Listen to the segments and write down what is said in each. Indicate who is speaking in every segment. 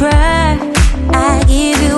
Speaker 1: try. I give you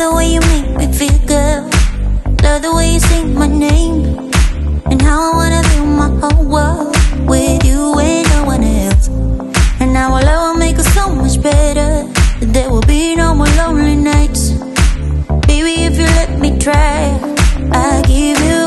Speaker 2: the way you make me feel, girl. Love the way you say my name. And how I wanna build my whole world with you and no one else. And now our love will make us so much better. That there will be no more lonely nights. Baby, if you let me try, I'll give you.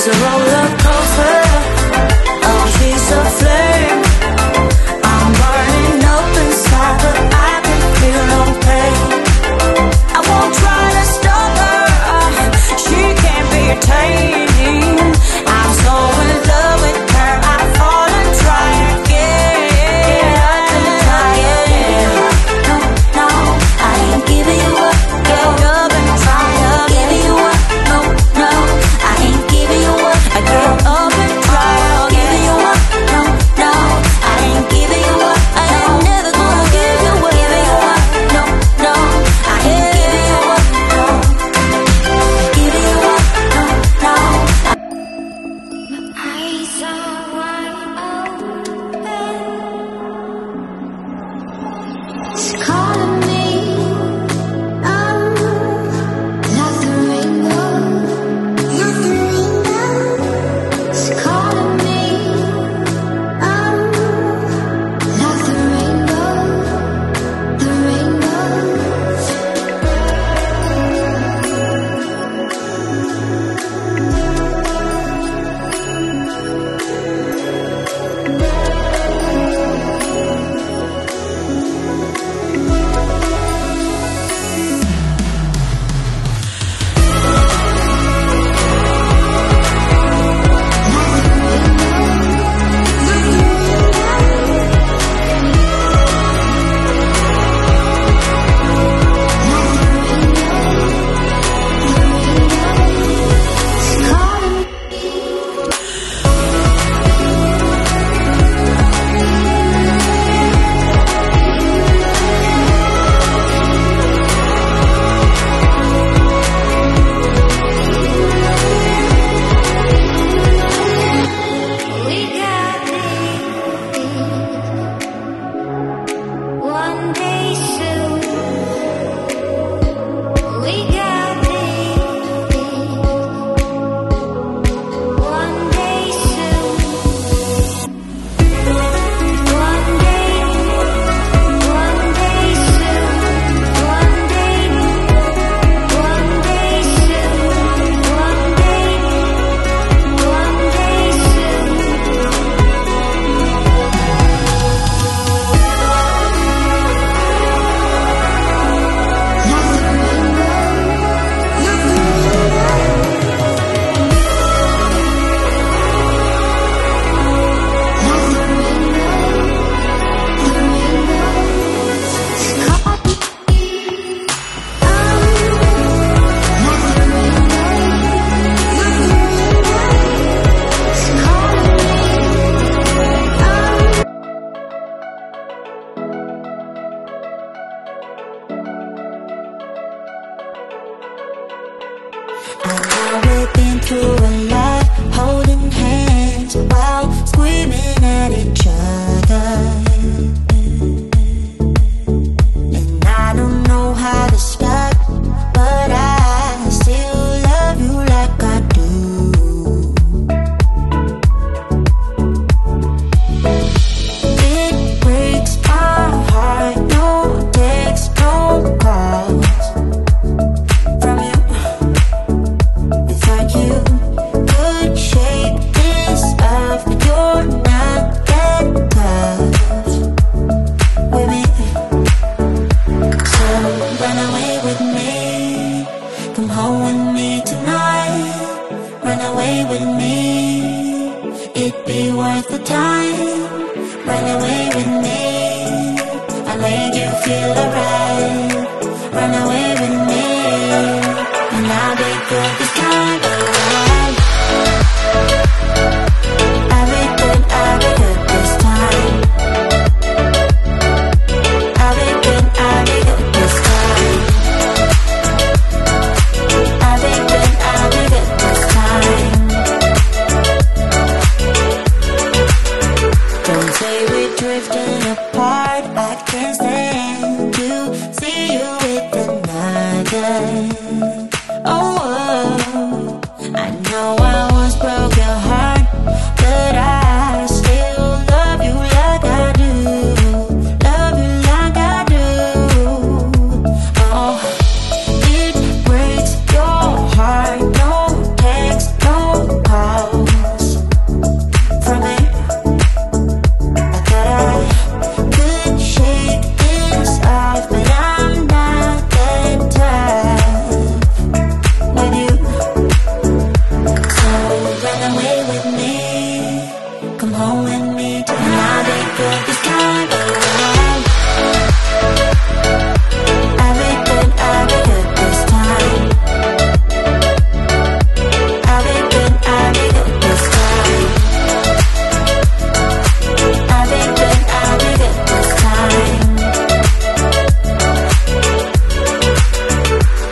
Speaker 2: These are all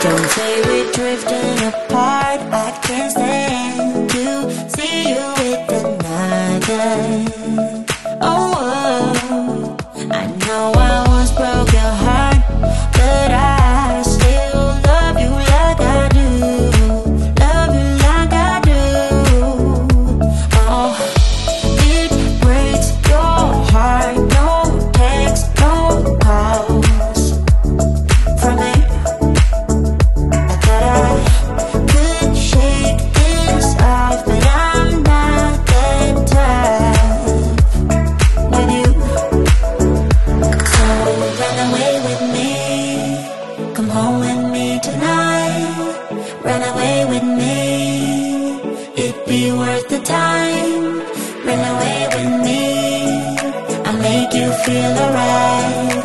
Speaker 2: Don't say we're drifting apart. make you
Speaker 1: feel alright.